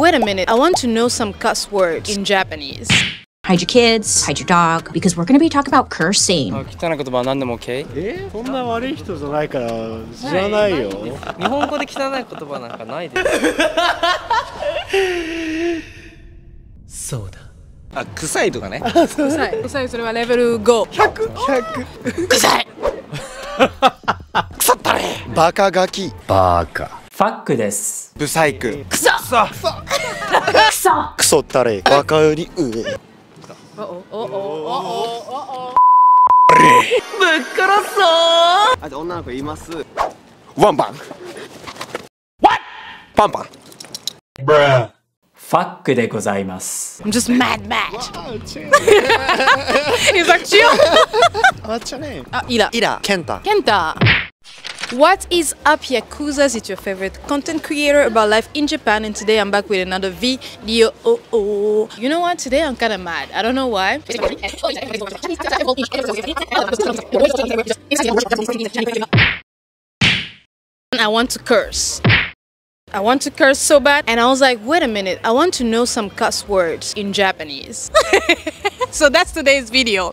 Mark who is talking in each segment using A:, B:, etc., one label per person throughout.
A: Wait a minute, I want to know some cuss words in Japanese.
B: Hide your kids, hide your dog, because we're going to be talking about cursing.
C: あ汚い言葉は何でも OK?
D: えそんな悪い人じゃないから知らないよ、
C: 日本語で汚い言葉なんかないですそうだあ臭いとかね
A: 臭い。臭い、それはレベル5。
E: バカガキ
F: バーカ
G: ファックです。
E: ブサイク
B: クソ
E: クソったれバカより上
A: おおおおおお
E: あと女の子いますワンバンパンパン
G: ファックでございます。
A: I'm just mad mad. He's like chill.
E: あっちゃね
A: あ、イラ。
E: イラケンタ
A: Kenta. What is up, Yakuzas? It's your favorite content creator about life in Japan, and today I'm back with another video. Oh, oh. You know what? Today I'm kind of mad. I don't know why. I want to curse. I want to curse so bad, and I was like, wait a minute, I want to know some cuss words in Japanese. so that's today's video.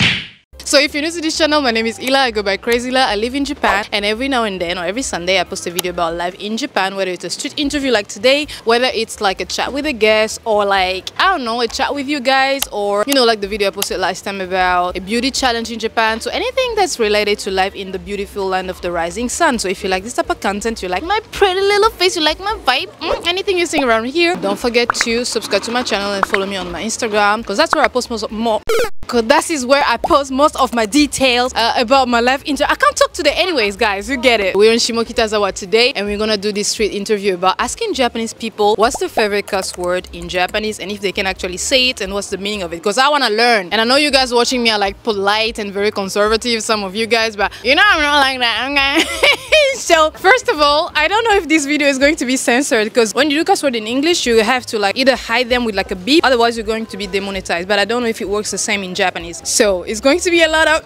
A: So if you're new to this channel, my name is Yllah. I go by Crazyllah. I live in Japan, and every now and then, or every Sunday, I post a video about life in Japan. Whether it's a street interview like today, whether it's like a chat with a guest, or like I don't know, a chat with you guys, or you know, like the video I posted last time about a beauty challenge in Japan. So anything that's related to life in the beautiful land of the rising sun. So if you like this type of content, you like my pretty little face, you like my vibe, mm, anything you're seeing around here, don't forget to subscribe to my channel and follow me on my Instagram because that's where I post most more. Cause that is where I post most of my details uh, about my life. I can't talk today, anyways, guys. You get it. We're in Shimokitazawa today, and we're gonna do this street interview about asking Japanese people what's their favorite cuss word in Japanese, and if they can actually say it, and what's the meaning of it. Because I wanna learn. And I know you guys watching me are like polite and very conservative, some of you guys, but you know I'm not like that. Okay. so first of all, I don't know if this video is going to be censored because when you do cuss word in English, you have to like either hide them with like a beep, otherwise you're going to be demonetized. But I don't know if it works the same in Japanese. So it's going to be a lot of.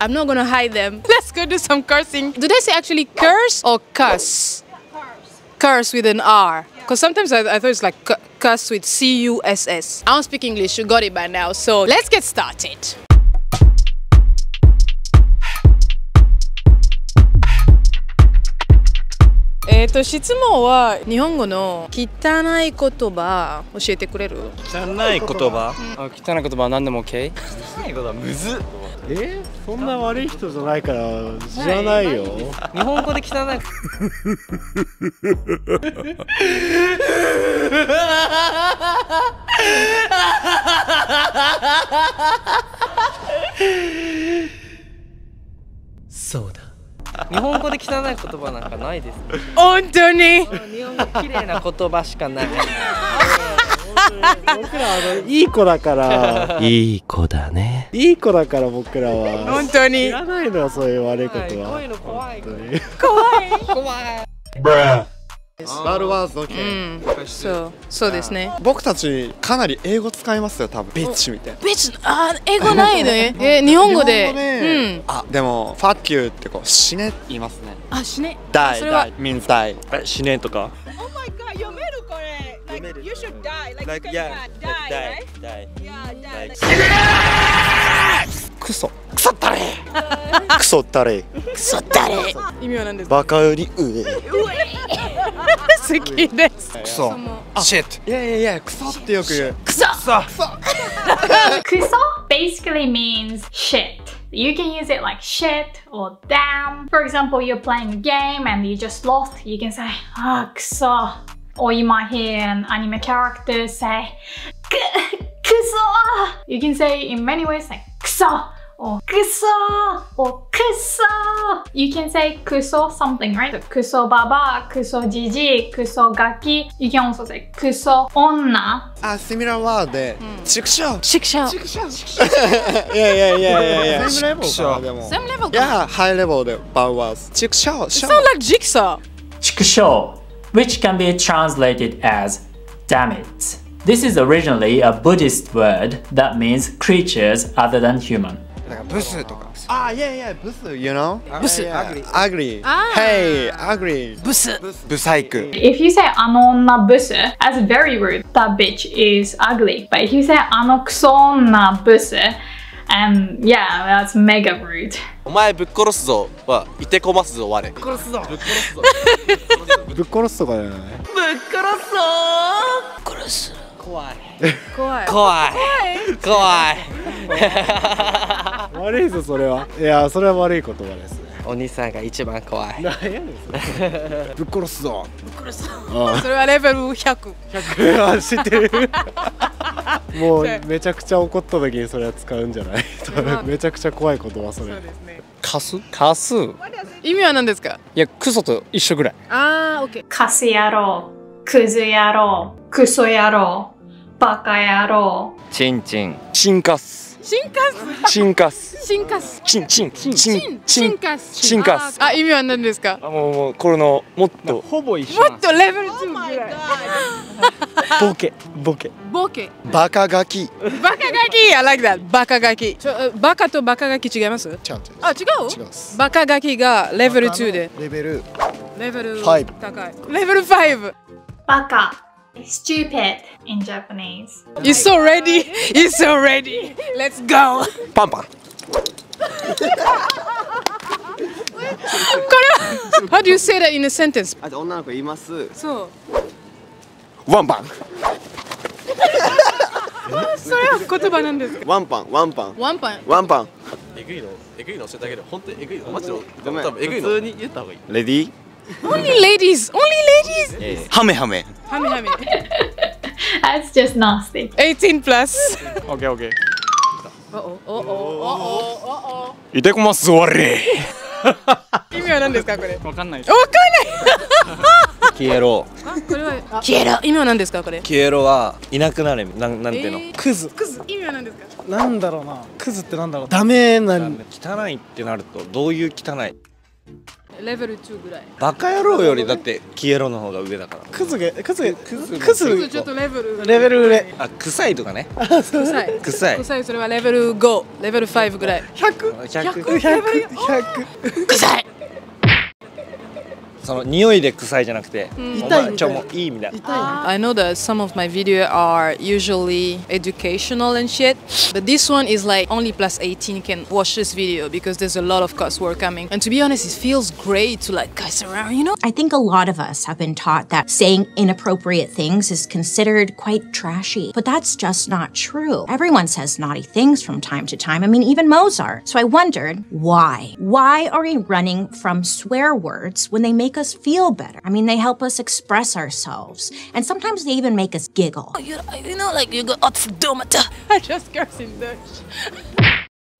A: I'm not gonna hide them. Let's go do some cursing. Do they say actually curse or cuss? Curse with an R. Because sometimes I, I thought it's like cuss with C U S S. I don't speak English, you got it by now. So let's get started. えっと質問は日本語の汚い言葉教えてくれる？
C: 汚い言葉？あ汚い言葉は何でも OK? 汚い言葉むずっ。
D: え？そんな悪い人じゃないから知らないよ、
C: 日本語で汚い。そうだ日本語で汚い言葉なんかないです
A: 本当に？
C: 日本語綺麗な言葉しかない。
D: 僕らあのいい子だから。
F: いい子だね。
D: いい子だから僕らは。
A: 本当に？
D: 知らないのよそういう悪いことは、
C: こうい怖い。
D: 本当に。
A: 怖い
E: バルワーズの
A: うん。そう。そうですね。
E: 僕たちかなり英語使いますよ多分。ビッチみたいな。
A: 別にあ英語ないね。え日本語で。
E: 日本語であでも「ファッキュー」ってこう死ねって言いますね。
A: うんあ死ね「
E: die
A: それは。
E: die means die.
D: 死ねとか
H: ？Oh my god, 読めるこれ。Like you should die. Like,
C: Like,
H: you
C: yeah, like
H: die,
C: die,
H: right?
C: die.
H: Yeah, die.
C: Like-
E: クソクソったれクソったれ
A: クソ誰意味は何ですか？
E: バカより上
A: 好きです
E: クソシットいやいやいやクソってよく言う
A: クソ
I: Kuso basically means shit. You can use it like shit or damn. For example, you're playing a game and you just lost, you can say, ah, kuso. Or you might hear an anime character say, "K- kuso. You can say it in many ways like kuso kuso or kuso. You can say kuso something, right? So, kuso baba, kuso jiji, kuso gaki. You can also say kuso onna.
E: A similar
D: word Chikusho. Hmm. Chikusho. Chikusho. Yeah, yeah, yeah, yeah, yeah.
A: Same level
E: Same level Yeah, high level で bad words. Chikusho. It
A: sounds like jigsaw.
G: Chikusho, which can be translated as damn it. This is originally a Buddhist word that means creatures other than human.
E: ブスとか。
C: あ、い
E: やいや、ブス、you know?
C: ブス、
E: アグ
A: リ。
E: Hey、アグリ。
C: ブス。
E: ブサイク。
I: If you say あの女ブス、as very rude. That bitch is ugly. But if you say あのクソ女ブス、and yeah, that's mega rude.
F: お前ぶっ殺すぞは、いてこますぞ、我。
D: ぶっ殺すぞ。ぶっ殺す とかじゃない？ぶっ殺すぞぶっ殺す。
C: 怖い。
A: 怖い。
C: 怖い。怖い。怖い。
D: 悪いぞそれは。いやそれは悪い言葉ですね。
C: お兄さんが一番怖い。
D: 何やねんそれ。ぶっ殺すぞ。
A: それはレベル100
D: あ知ってる。もうめちゃくちゃ怒った時にそれは使うんじゃない？めちゃくちゃ怖い言葉それ。
C: カスカスい
A: 意味は何ですか？
C: やクソと一緒ぐらい。
A: あー、オッケー。
I: カス野郎クズ野郎クソ野郎バカ野郎。
C: チンチン。
E: チンカス。
A: 進化
E: チンカス。
A: 進化す。
E: チンチンチン。チンチン。
A: 進化す。
E: チンカス。
A: あ意味は何ですか？
E: あもうもうこれのもっと。
D: ほぼ一緒。
A: もっとレベル2ぐらい。
D: ボケボケ。
A: ボケ。
E: バカガキ。
A: バカガキ？I like that バカガキ。ちょえバカとバカガキ違います？
E: ちゃんと。
A: あ、違う？
E: 違う
A: バカガキがレベル2で。
E: レベル。
A: レベル
E: Five
A: 高い。レベル5
I: バカ stupid in Japanese
A: You so ready You so ready Let's go
F: パンパン
A: これは How do you say that in a sentence?
J: あと女の子言います
A: そう
E: ワンパン。
A: それは言葉なんですか
J: ワンパンワンパン
A: ワンパン
J: ワンパン
F: えぐいのえぐいの教えてあげる本当にえぐいのマジで
J: ごめん
F: 多分えぐいの
J: 普通に言った方がいい
E: レディー。
A: Only ladies Only ladies.
E: ハメハメ。
A: ハメハメ
I: that's just nasty.
A: 18 plus.
D: オッケーオッケー
A: おおおおおお
E: いてこますぞ我れ。
A: 意味は何ですかこれ
D: わかんない
A: わかんない
C: 消えろ
A: あこれは消えろ意味は何ですかこれ
C: 消えろはいなくなれなんなんていうの、
A: えー
D: クズ
A: クズ意味は何ですか
D: なんだろう。なクズってなんだ。ろうダメな
C: 汚いってなるとどういう汚い？
A: レベル2ぐらい。
C: バカ野郎よりだって消えろの方が上だから。
D: クズクズクズク
A: ズ。ちょっとレベル。
D: レベル上
C: あ臭いとかね。
A: 臭い。
C: 臭い。
A: 臭い。それはレベル5レベル5ぐらい。
D: 100100
C: 100
D: 100
C: その匂いで臭いじゃなくて、
A: ん
C: お前ちょもういいみたい
A: I know that some of my videos are usually educational and shit, but this one is like only plus 18 can watch this video because there's a lot of cuss word coming. And to be honest, it feels great to like cuss around, you know?
B: I think a lot of us have been taught that saying inappropriate things is considered quite trashy, but that's just not true. Everyone says naughty things from time to time. I mean, even Mozart. So I wondered why? Why are we running from swear words when they make us feel better? I mean, they help us express ourselves, and sometimes they even make us giggle.
A: Oh, you, you know, like you go oh, odometer. I just curse in Dutch.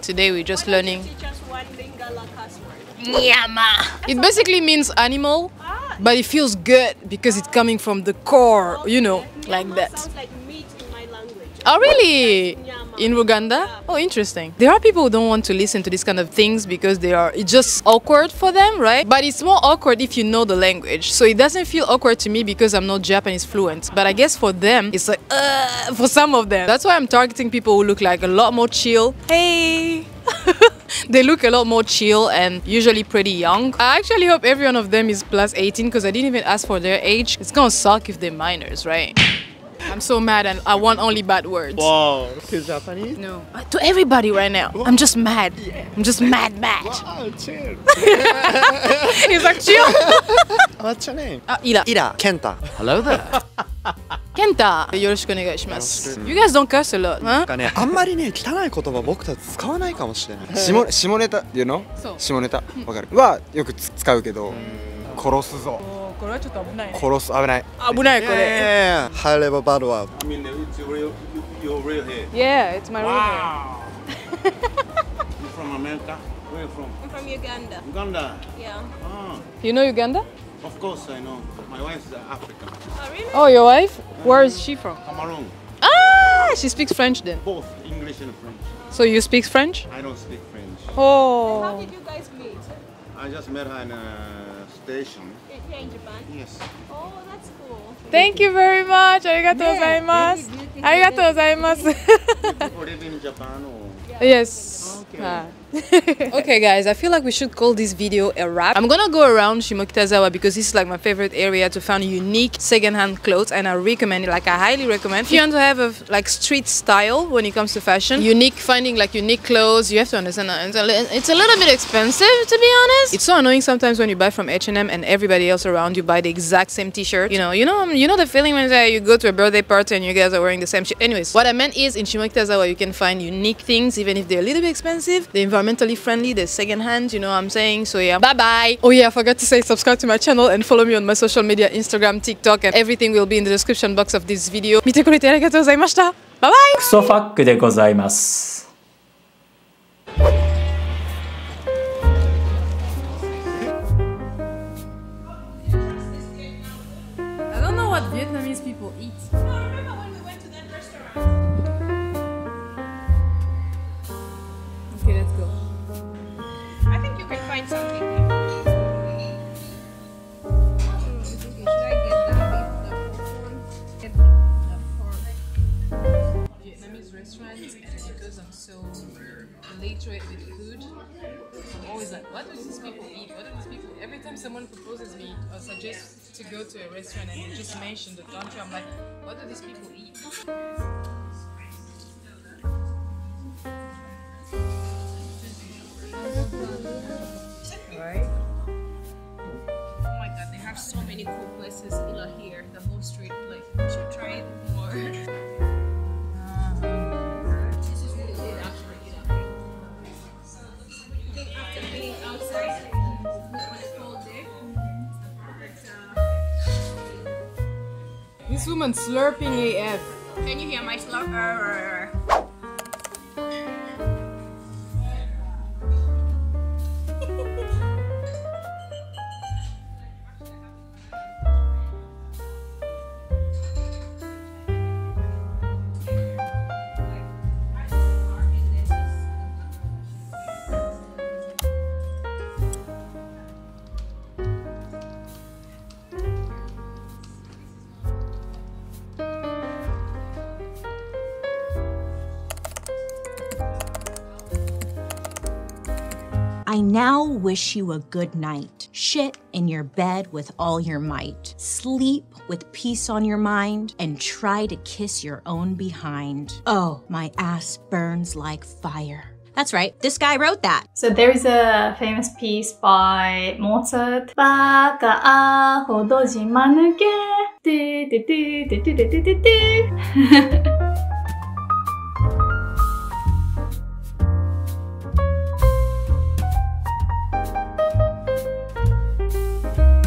A: Today we're just learning.
H: Just one Lingala cuss word.
A: Nyama. It basically means animal, ah. but it feels good because it's coming from the core, you know, like
H: Nyama
A: that. Oh, really? In Uganda? Oh, interesting. There are people who don't want to listen to this kind of things because they are it's just awkward for them, right? But it's more awkward if you know the language. So it doesn't feel awkward to me because I'm not Japanese fluent. But I guess for them, it's like uh, for some of them. That's why I'm targeting people who look like a lot more chill. Hey. they look a lot more chill and usually pretty young. I actually hope every one of them is plus 18 because I didn't even ask for their age. It's gonna suck if they're minors, right? I'm so mad and I want only bad words.
D: Wow to Japanese
A: No. Uh, To everybody right now. I'm just mad. I'm just mad, mad.
D: Oh chill
A: He's like, chill.
E: What's your name?
A: あ、イラ。
E: イラ。ケンタ。
C: Hello there
A: ケンタ。よろしくお願いします。You guys don't cuss a lot,
E: なん?かね、あんまりね、汚い言葉僕たち使わないかもしれない。
J: 下下ネタっていうの
A: そう
J: 下ネタわかるはよくつ使うけど殺すぞ
A: これはちょっと危ないね。
J: 殺す危ない
A: 危ないこれ。
E: ええ、ハイレベルバドワー。
F: I mean it's real your real hair
A: Yeah, it's my real hair.
D: From America Where you from?
H: I'm from Uganda.
D: Uganda
H: Yeah.
D: Ah
A: You know Uganda?
D: Of course I know My wife is African
H: Oh, really?
A: Oh, your wife? Where is she from?
D: Cameroon
A: Ah, she speaks French then.
D: Both English and French
A: So you speak French?
D: I don't speak French
H: How
A: Oh.
H: did you guys meet?
D: I just met her in a station. Yes.
H: Oh, that's cool.
A: Thank you very much. Arigatou gozaimasu. Arigato gozaimasu.
D: People live in Japan or?
A: Yes. Okay. Ah. okay guys, I feel like we should call this video a wrap. I'm gonna go around Shimokitazawa because this is like my favorite area to find unique secondhand clothes and I recommend it, like I highly recommend. If you want to have a like street style when it comes to fashion, unique, finding like unique clothes, you have to understand that it's a, little bit expensive to be honest. It's so annoying sometimes when you buy from H&M and everybody else around you buy the exact same t-shirt. You know, you know, you know the feeling when you go to a birthday party and you guys are wearing the same shit. Anyways, what I meant is in Shimokitazawa you can find unique things even if they're a little bit expensive. They're environmentally friendly, they're secondhand, you know what I'm saying? So yeah, bye bye. Oh yeah, I forgot to say subscribe to my channel and follow me on my social media, Instagram, TikTok, and everything will be in the description box of this video. 見てくれてありがとうございました。バイバイ
G: クソファックでございます。
A: Literate with food, I'm always like, what do these people eat? What do these people Every time someone proposes me or suggests to go to a restaurant and they just mention the country, I'm like, what do these people eat?
H: This
A: woman slurping AF.
H: Can you hear my slur?
B: Now wish you a good night. Shit in your bed with all your might. Sleep with peace on your mind and try to kiss your own behind. Oh, my ass burns like fire. That's right, this guy wrote that.
I: So there is a famous piece by Mozart.